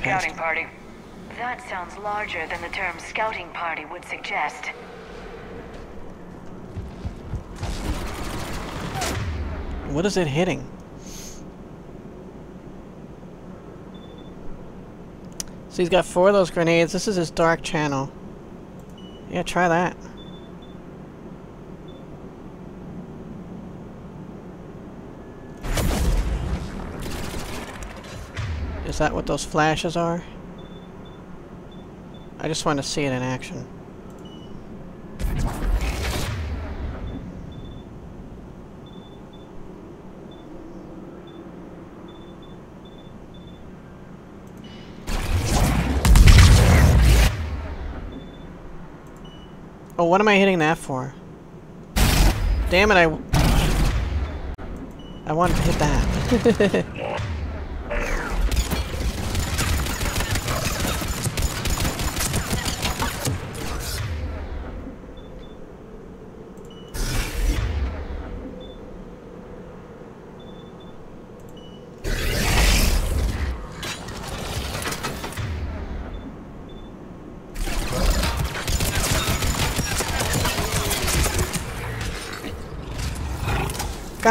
scouting party. That sounds larger than the term scouting party would suggest. What is it hitting? So he's got four of those grenades. This is his dark channel. Yeah, try that. That what those flashes are? I just want to see it in action. Oh, what am I hitting that for? Damn it, I... I wanted to hit that.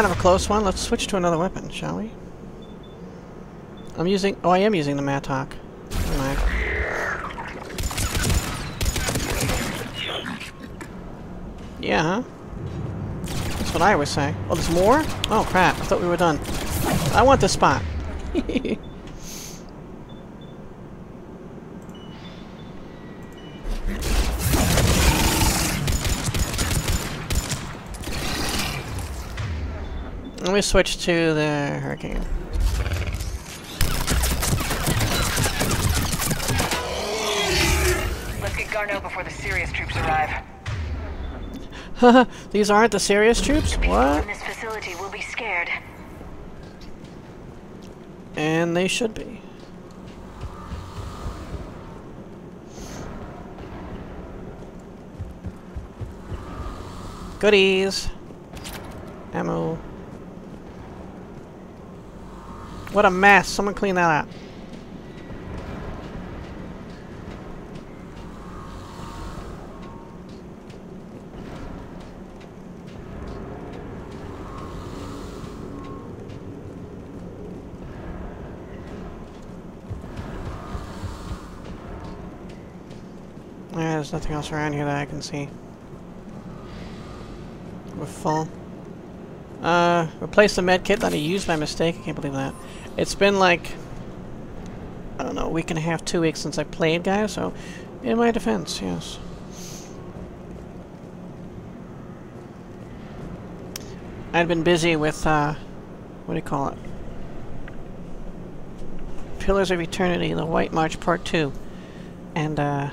kind of a close one. Let's switch to another weapon, shall we? I'm using... Oh, I am using the Mattock. Yeah, huh? That's what I always say. Oh, there's more? Oh, crap. I thought we were done. I want this spot. me switch to the Hurricane. Let's get Garneau before the serious troops arrive. These aren't the serious troops? People What? in this facility will be scared. And they should be. Goodies. Ammo. What a mess. Someone clean that up. There's nothing else around here that I can see. We're full. Uh, replace the med kit that I used by mistake. I can't believe that. It's been like, I don't know, a week and a half, two weeks since I played, guys, so in my defense, yes. I'd been busy with, uh, what do you call it? Pillars of Eternity, The White March Part 2, and, uh,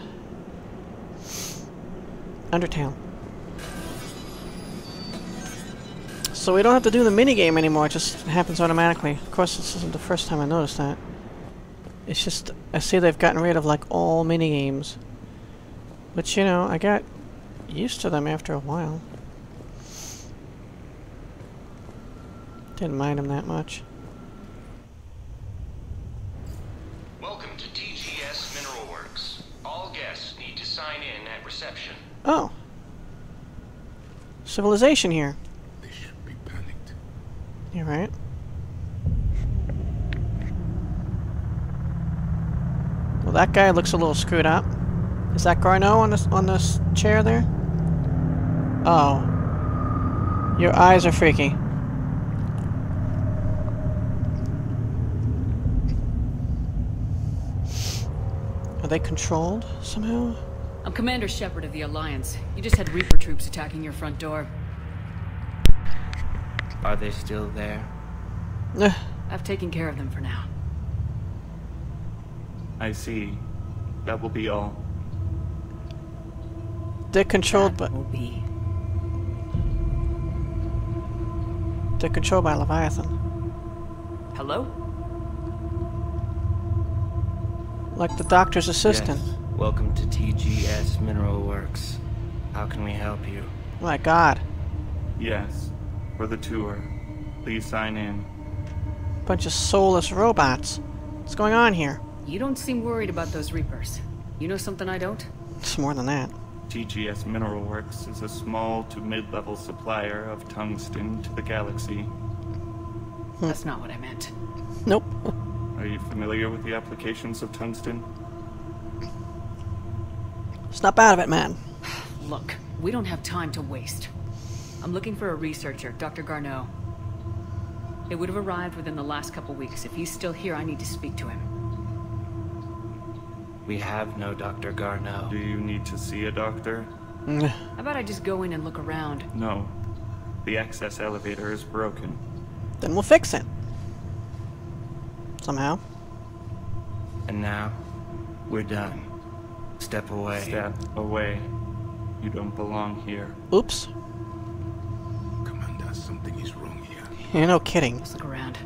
Undertale. So we don't have to do the minigame anymore, it just happens automatically. Of course, this isn't the first time I noticed that. It's just, I see they've gotten rid of, like, all minigames. But, you know, I got used to them after a while. Didn't mind them that much. Welcome to TGS Mineral Works. All guests need to sign in at reception. Oh! Civilization here. They should be panicked. You're right. Well, that guy looks a little screwed up. Is that Garneau on this on this chair there? Oh. Your eyes are freaky. Are they controlled somehow? I'm Commander Shepard of the Alliance. You just had Reaper troops attacking your front door. Are they still there? Ugh. I've taken care of them for now. I see. That will be all. They're controlled That by will be. they're controlled by Leviathan. Hello? Like the doctor's assistant. Yes. Welcome to TGS Mineral Works. How can we help you? My god. Yes. For the tour. Please sign in. Bunch of soulless robots. What's going on here? You don't seem worried about those Reapers. You know something I don't? It's more than that. TGS Mineral Works is a small to mid-level supplier of tungsten to the galaxy. Hmm. That's not what I meant. Nope. Are you familiar with the applications of tungsten? Snap out of it, man. Look, we don't have time to waste. I'm looking for a researcher, Dr. Garneau. It would have arrived within the last couple weeks. If he's still here, I need to speak to him. We have no Dr. Garneau. Do you need to see a doctor? Mm, How about I just go in and look around? No. The access elevator is broken. Then we'll fix it. Somehow. And now, we're done. Step away. Step away. You don't belong here. Oops. You're no kidding. Let's look around.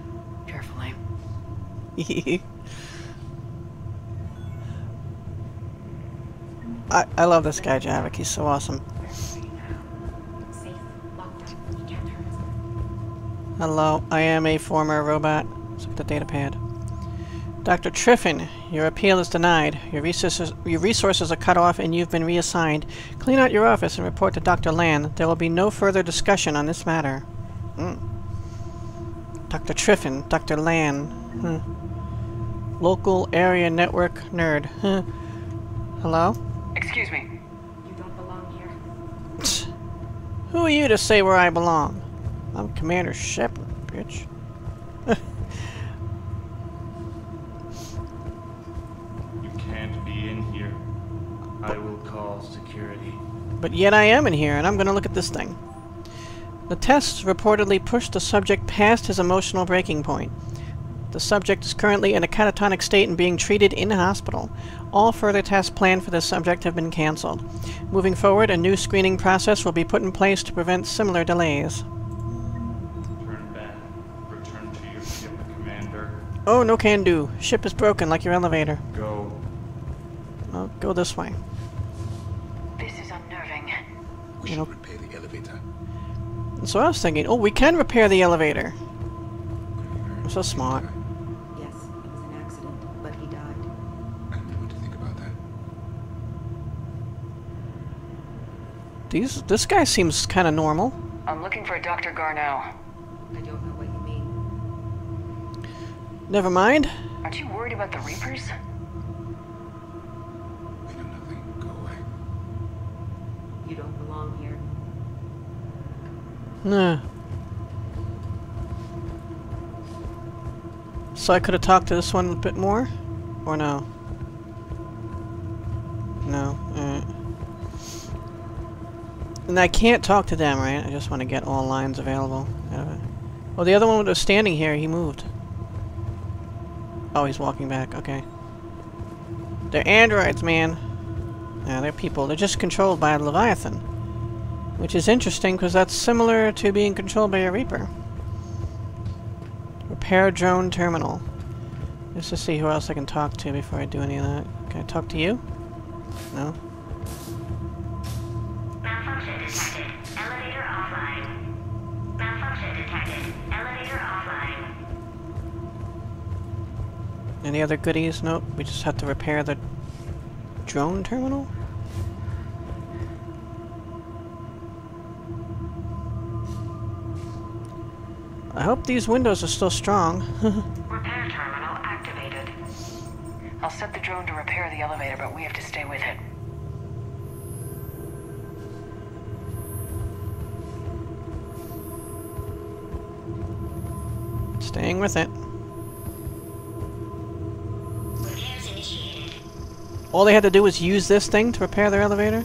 Carefully. I, I love this guy, Javik. He's so awesome. Hello, I am a former robot. Let's look at the data pad. Dr. Triffin, your appeal is denied. Your resources, your resources are cut off and you've been reassigned. Clean out your office and report to Dr. Lan. There will be no further discussion on this matter. Hmm. Dr. Triffin, Dr. Lan. Hmm. Local area network nerd. Huh. Hello? Excuse me. You don't belong here. Tch. Who are you to say where I belong? I'm Commander Shepard, bitch. You can't be in here. I will call security. But yet I am in here, and I'm gonna look at this thing. The tests reportedly pushed the subject past his emotional breaking point. The subject is currently in a catatonic state and being treated in hospital. All further tests planned for this subject have been cancelled. Moving forward, a new screening process will be put in place to prevent similar delays. Turn back. Return to your ship, Commander. Oh, no can do. Ship is broken like your elevator. Go. Well, go this way. This is unnerving. We You know- repair the elevator. So I was thinking, oh, we can repair the elevator. I'm So smart. Yes, it was an accident, but he died. And what do you think about that? These, this guy seems kind of normal. I'm looking for Dr. Garneau. I don't know what you mean. Never mind. Aren't you worried about the Reapers? Nah. So I could have talked to this one a bit more? Or no? No. Alright. And I can't talk to them, right? I just want to get all lines available. Oh, the other one was standing here. He moved. Oh, he's walking back. Okay. They're androids, man. Yeah, they're people. They're just controlled by a Leviathan. Which is interesting, because that's similar to being controlled by a Reaper. Repair drone terminal. Just to see who else I can talk to before I do any of that. Can I talk to you? No? Malfunction detected. Elevator offline. Malfunction detected. Elevator offline. Any other goodies? Nope. We just have to repair the drone terminal? I hope these windows are still strong. Repair terminal activated. I'll set the drone to repair the elevator, but we have to stay with it. Staying with it. All they had to do was use this thing to repair their elevator?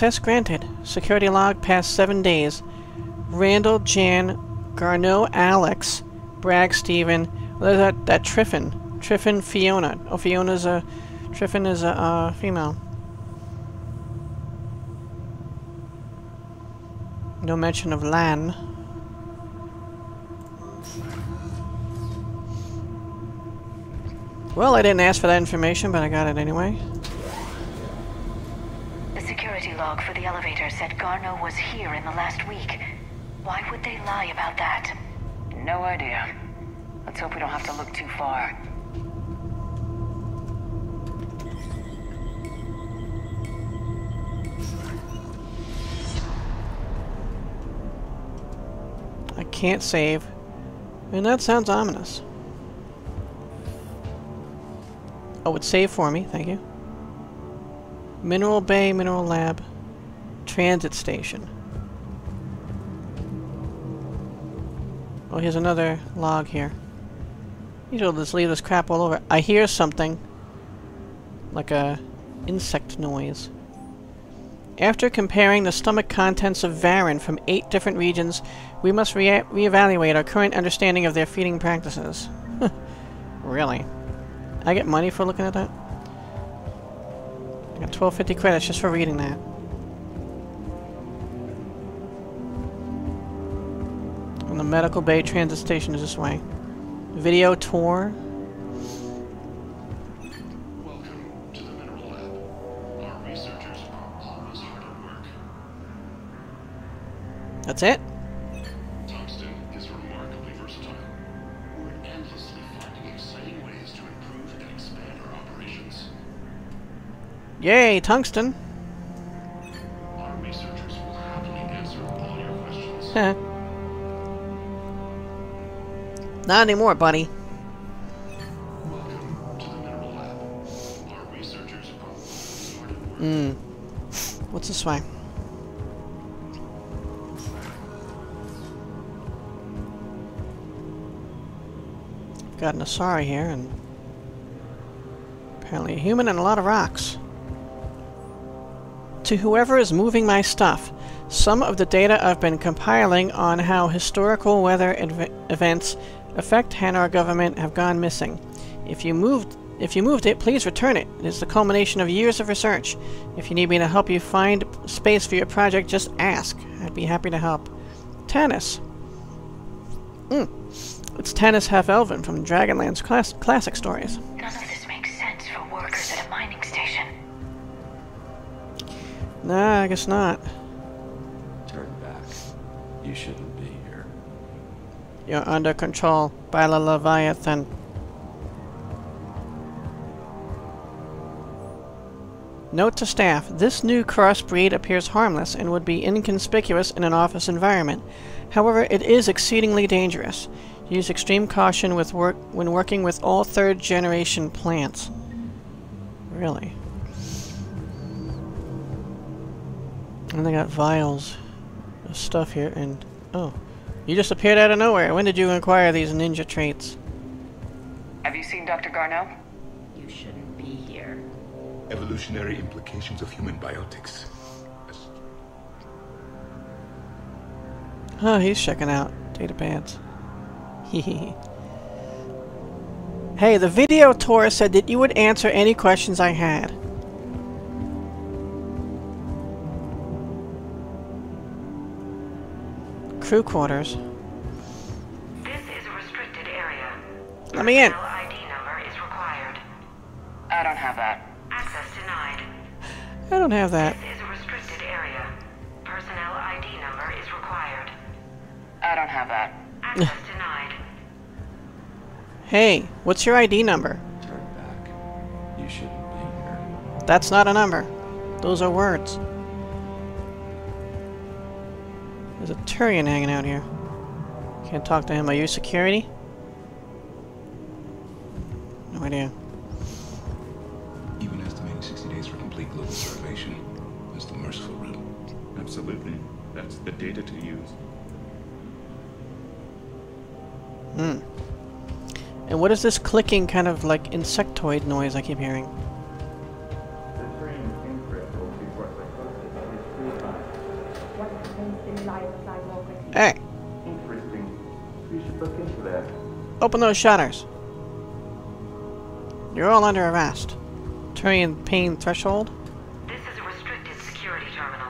Access granted. Security log past seven days. Randall, Jan, Garneau, Alex, Bragg, Steven. Well, that, that Triffin. Triffin, Fiona. Oh, Fiona's a... Triffin is a uh, female. No mention of Lan. Well, I didn't ask for that information, but I got it anyway. The security log for the elevator said Garneau was here in the last week. Why would they lie about that? No idea. Let's hope we don't have to look too far. I can't save. And that sounds ominous. Oh, it's saved for me, thank you. Mineral Bay, Mineral Lab, Transit Station. Oh, here's another log here. You will just leave this crap all over. I hear something. Like a insect noise. After comparing the stomach contents of Varren from eight different regions, we must re reevaluate our current understanding of their feeding practices. really? I get money for looking at that? Got 1250 credits just for reading that. And the Medical Bay Transit Station is this way. Video tour. That's to Yay, tungsten! Our researchers will happily answer all your questions. Heh. Not anymore, buddy. Welcome to the Mineral Lab. Our researchers are always hard at work. Hmm. What's this way? Got an Asari here, and apparently a human and a lot of rocks. To whoever is moving my stuff, some of the data I've been compiling on how historical weather ev events affect Hanar government have gone missing. If you moved if you moved it, please return it. It is the culmination of years of research. If you need me to help you find space for your project, just ask. I'd be happy to help. Tannis. Hmm. It's Tanis Half-Elven from Dragonlance class classic stories. None of this makes sense for workers Nah, I guess not. Turn back. You shouldn't be here. You're under control by the Leviathan. Note to staff, this new crossbreed appears harmless and would be inconspicuous in an office environment. However, it is exceedingly dangerous. Use extreme caution with work when working with all third generation plants. Really? And they got vials of stuff here and oh. You just appeared out of nowhere. When did you acquire these ninja traits? Have you seen Dr. Garneau? You shouldn't be here. Evolutionary implications of human biotics. Oh, he's checking out data pads. Hehe. hey, the video tour said that you would answer any questions I had. Crew quarters. This is a restricted area. Let me in. ID number is required. I don't have that. Access denied. I don't have that. This is a restricted area. Personnel ID number is required. I don't have that. Access denied. Hey, what's your ID number? Turn back. You shouldn't be here. That's not a number. Those are words. There's a Turian hanging out here. Can't talk to him. Are you security? No idea. Even estimating 60 days for complete global starvation. That's the merciful riddle. Absolutely. That's the data to use. Hmm. And what is this clicking kind of like insectoid noise I keep hearing? Hey! Interesting. You should look into that. Open those shutters. You're all under arrest. Turian pain threshold? This is a restricted security terminal.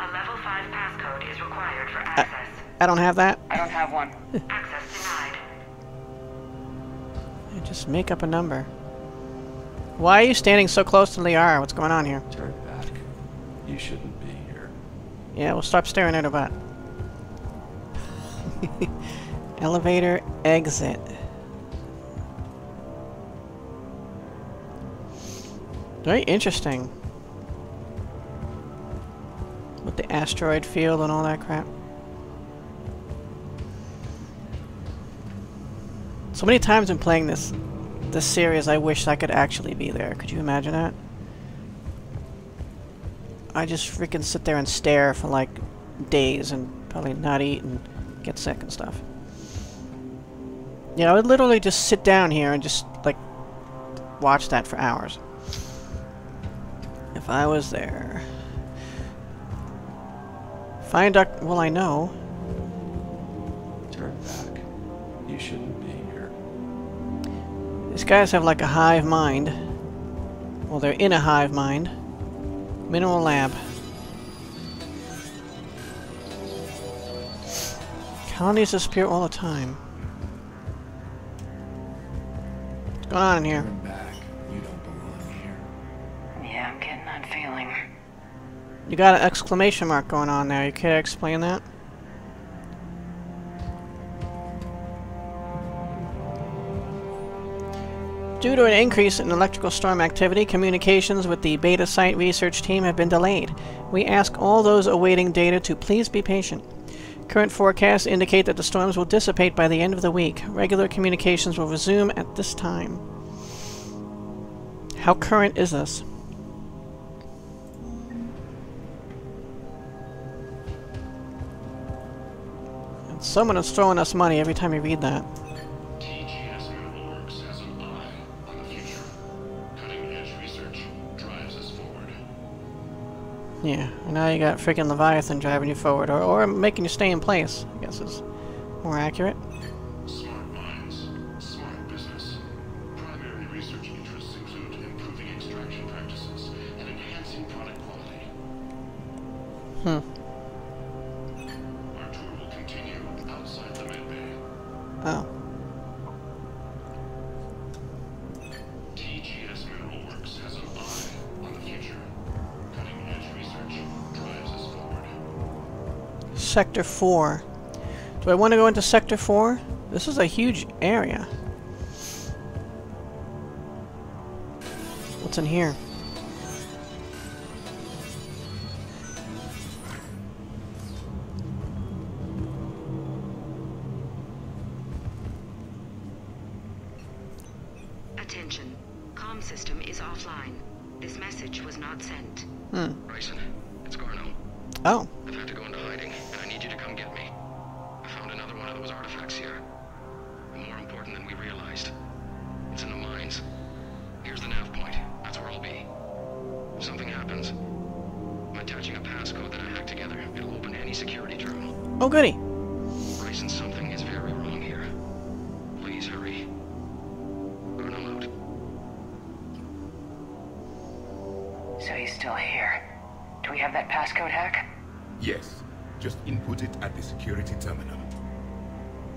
A level 5 passcode is required for access. I don't have that. I don't have one. access denied. Just make up a number. Why are you standing so close to Liara? What's going on here? Turn back. You shouldn't be here. Yeah, well stop staring at her butt. Elevator exit. Very interesting. With the asteroid field and all that crap. So many times in playing this this series I wish I could actually be there. Could you imagine that? I just freaking sit there and stare for like days and probably not eat and get sick and stuff. Yeah, I would literally just sit down here and just like watch that for hours. If I was there. Find Doc well I know. Turn back. You shouldn't be here. These guys have like a hive mind. Well, they're in a hive mind. Mineral lab. Colonies disappear all the time. What's going on in here? Back. You don't belong here. Yeah, I'm getting that feeling. You got an exclamation mark going on there. You care to explain that? Due to an increase in electrical storm activity, communications with the Beta Site research team have been delayed. We ask all those awaiting data to please be patient. Current forecasts indicate that the storms will dissipate by the end of the week. Regular communications will resume at this time. How current is this? And someone is throwing us money every time you read that. Yeah, now you got freaking Leviathan driving you forward, or, or making you stay in place, I guess is more accurate. Smart minds, smart business. Primary research interests include improving extraction practices and enhancing product quality. Hmm. Sector 4. Do I want to go into Sector 4? This is a huge area. What's in here? If something happens, I'm attaching a passcode that I hacked together. It'll open any security terminal. Oh, goody. Bryson, something is very wrong here. Please hurry. Garneau out. So he's still here. Do we have that passcode hack? Yes. Just input it at the security terminal.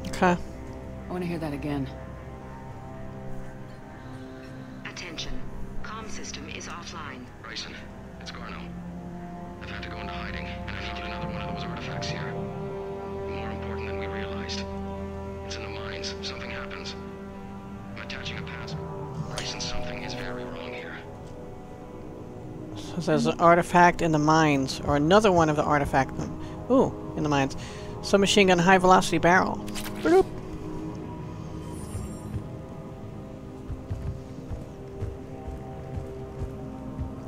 Okay. I want to hear that again. There's an artifact in the mines, or another one of the artifact. Ooh, in the mines. Submachine gun high velocity barrel. Bloop.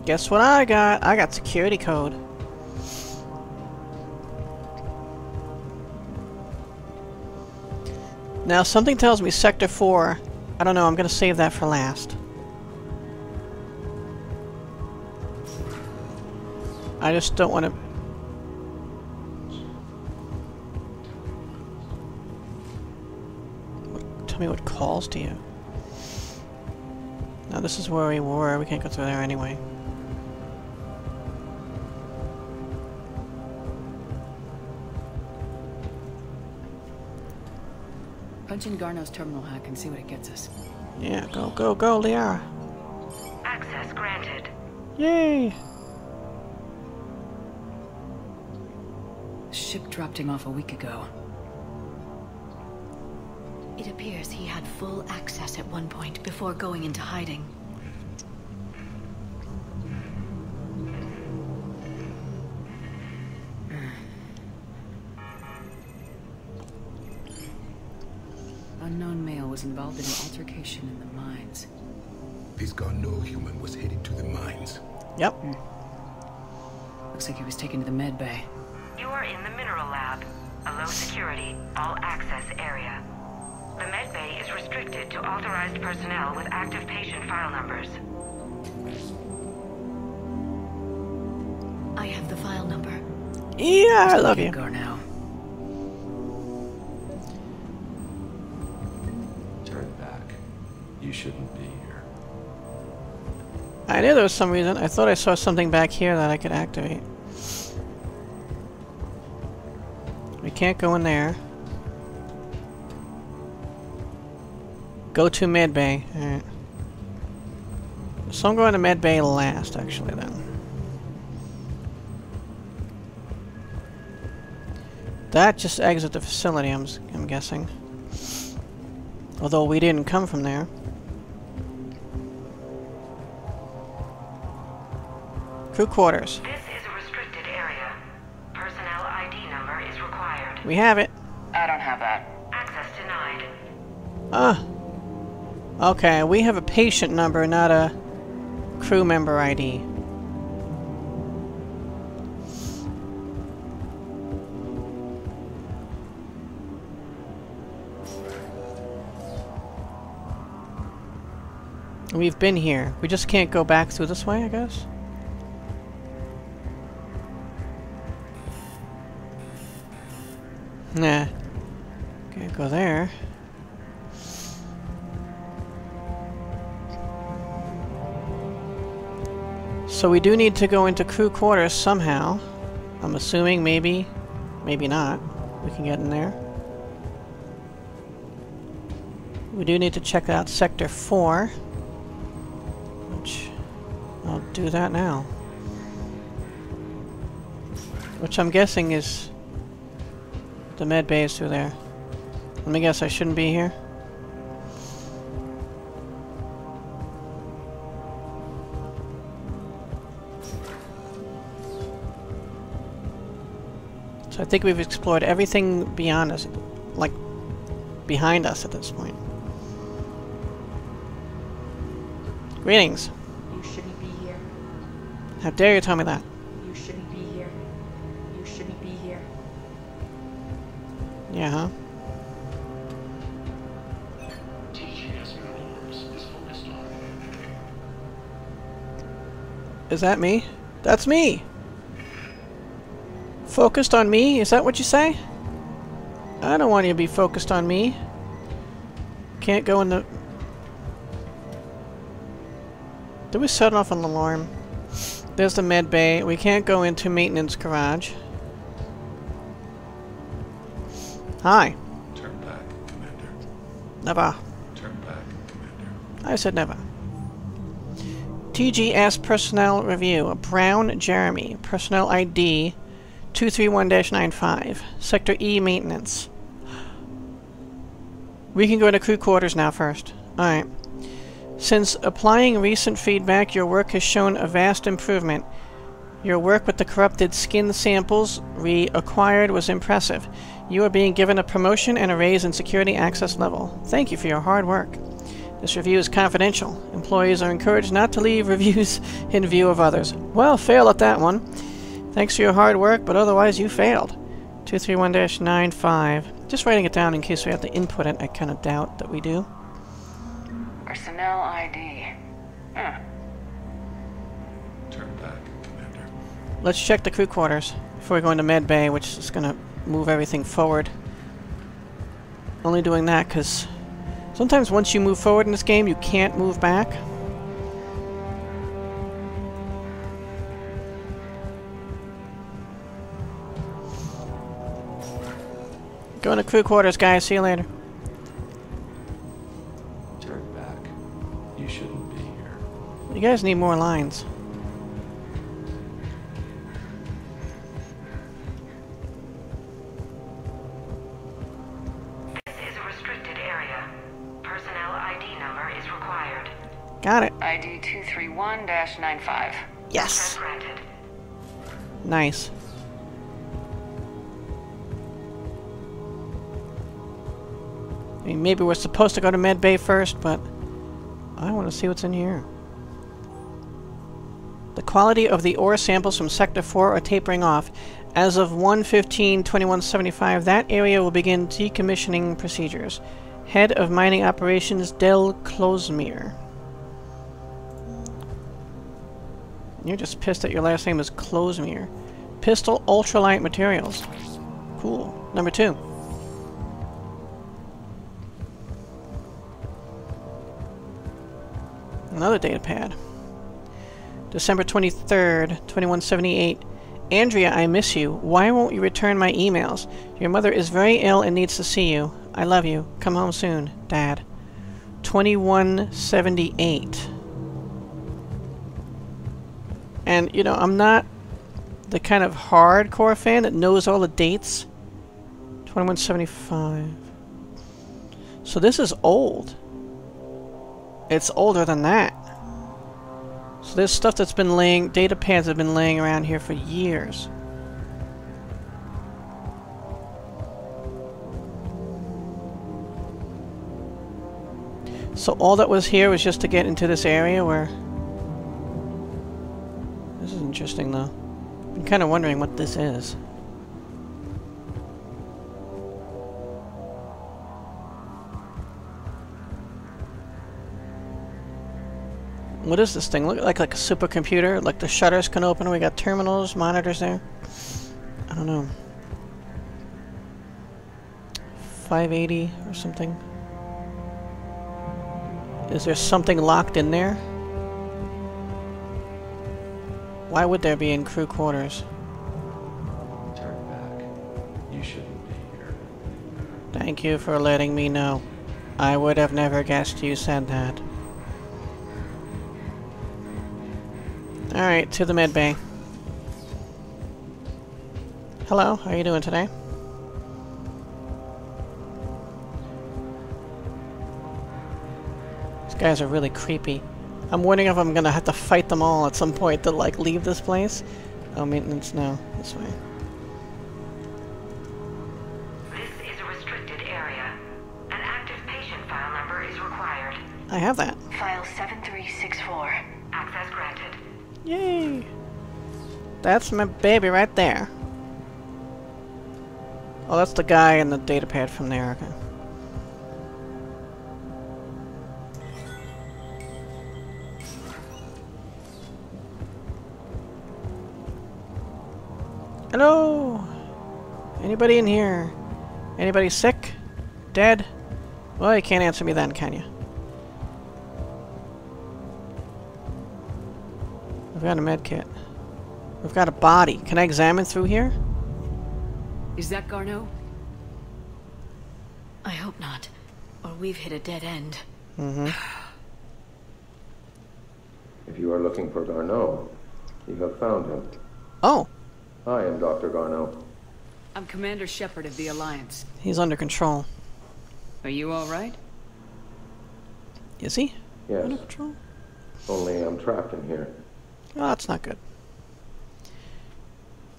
Guess what I got? I got security code. Now something tells me Sector 4. I don't know, I'm gonna save that for last. I just don't want to... Tell me what calls to you. Now this is where we were. We can't go through there anyway. Punch in Garneau's terminal hack and see what it gets us. Yeah, go, go, go, Liara. Access granted. Yay! Ship dropped him off a week ago. It appears he had full access at one point before going into hiding. Hmm. Unknown male was involved in an altercation in the mines. This Garneau human was headed to the mines. Yep. Hmm. Looks like he was taken to the med bay. You are in the mineral lab, a low security, all access area. The med bay is restricted to authorized personnel with active patient file numbers. I have the file number. Yeah, I love you. Go now. Turn back. You shouldn't be here. I knew there was some reason. I thought I saw something back here that I could activate. Can't go in there. Go to med bay. Alright. So I'm going to med bay last, actually, then. That just exit the facility, I'm, I'm guessing. Although we didn't come from there. Crew quarters. This is a restricted area. Personnel ID number is required. We have it. I don't have that. Access denied. Ah. Okay, we have a patient number, not a crew member ID. We've been here. We just can't go back through this way, I guess? Nah. Can't go there. So we do need to go into crew quarters somehow. I'm assuming maybe, maybe not. We can get in there. We do need to check out Sector 4. Which, I'll do that now. Which I'm guessing is the med bay is through there. Let me guess, I shouldn't be here? So I think we've explored everything beyond us, like, behind us at this point. Greetings. You shouldn't be here. How dare you tell me that? Yeah, Is that me? That's me! Focused on me? Is that what you say? I don't want you to be focused on me. Can't go in the... Did we set off an alarm? There's the med bay. We can't go into maintenance garage. Hi. Turn back, Commander. Never. Turn back, Commander. I said never. TGS Personnel Review. Brown Jeremy. Personnel ID 231-95. Sector E Maintenance. We can go into crew quarters now first. Alright. Since applying recent feedback, your work has shown a vast improvement. Your work with the corrupted skin samples we acquired was impressive. You are being given a promotion and a raise in security access level. Thank you for your hard work. This review is confidential. Employees are encouraged not to leave reviews in view of others. Well, fail at that one. Thanks for your hard work, but otherwise you failed. 231-95. Just writing it down in case we have to input it. I kind of doubt that we do. Personnel ID. Huh. Hmm. Turn back, Commander. Let's check the crew quarters before we go into med bay, which is going to move everything forward. Only doing that because sometimes once you move forward in this game, you can't move back. Going to crew quarters, guys. See you later. Turn back. You shouldn't be here. You guys need more lines. Got it. ID 231-95. Yes. Nice. I mean, maybe we're supposed to go to Med Bay first, but I want to see what's in here. The quality of the ore samples from Sector 4 are tapering off. As of 1-15-2175, that area will begin decommissioning procedures. Head of Mining Operations, Del Closmere. You're just pissed that your last name is Closmere. Pistol Ultralight Materials. Cool. Number two. Another data pad. December 23rd, 2178. Andrea, I miss you. Why won't you return my emails? Your mother is very ill and needs to see you. I love you. Come home soon, Dad. 2178. And, you know, I'm not the kind of hardcore fan that knows all the dates. 2175. So this is old. It's older than that. So there's stuff that's been laying, data pads have been laying around here for years. So all that was here was just to get into this area where... This is interesting though. I'm kind of wondering what this is. What is this thing? Look like like a supercomputer. Like the shutters can open. We got terminals, monitors there. I don't know. 580 or something. Is there something locked in there? Why would there be in crew quarters? Turn back. You shouldn't be here. Thank you for letting me know. I would have never guessed you said that. Alright, to the med bay. Hello, how are you doing today? These guys are really creepy. I'm wondering if I'm gonna have to fight them all at some point to like leave this place. Oh, maintenance, no. This way. This is a restricted area. An active patient file number is required. I have that. File 7364. Access granted. Yay! That's my baby right there. Oh, that's the guy in the datapad from there. Okay. Hello? Anybody in here? Anybody sick? Dead? Well, you can't answer me then, can you? We've got a med kit. We've got a body. Can I examine through here? Is that Garneau? I hope not. Or we've hit a dead end. Mm-hmm. If you are looking for Garneau, you have found him. Oh, I am Dr. Garneau. I'm Commander Shepard of the Alliance. he's under control. Are you alright? Is he? Yes, Under control? only I'm trapped in here. Oh, that's not good.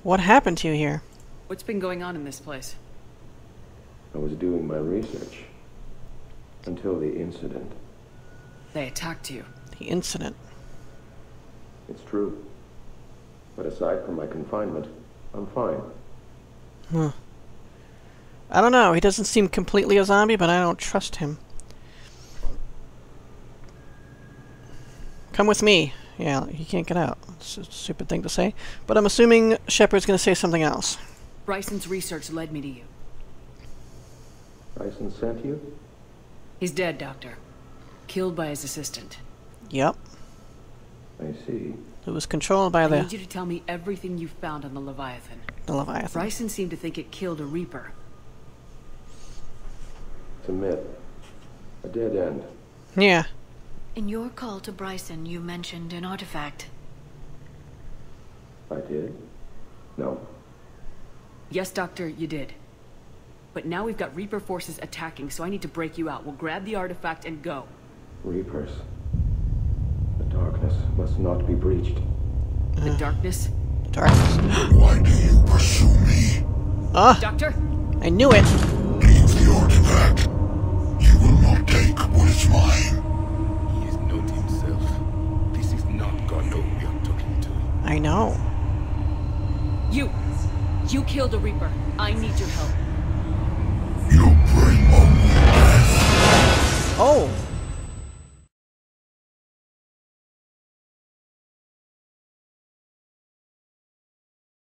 What happened to you here? What's been going on in this place? I was doing my research. Until the incident. They attacked you. The incident. It's true. But aside from my confinement, I'm fine. Huh. I don't know. He doesn't seem completely a zombie, but I don't trust him. Come with me. Yeah, he can't get out. It's a stupid thing to say. But I'm assuming Shepard's going to say something else. Bryson's research led me to you. Bryson sent you? He's dead, Doctor. Killed by his assistant. Yep. I see. It was controlled by the... I need you to tell me everything you found on the Leviathan. the Leviathan. Bryson seemed to think it killed a Reaper. It's a myth. A dead end. Yeah. In your call to Bryson, you mentioned an artifact. I did? No. Yes, Doctor, you did. But now we've got Reaper forces attacking, so I need to break you out. We'll grab the artifact and go. Reapers. Darkness must not be breached. The darkness? Darkness. Why do you pursue me? Ah! Doctor? I knew it! Leave the artifact. You will not take what is mine. He is not himself. This is not Garneau we are talking to. I know. You! You killed a Reaper. I need your help. You bring only death. Oh!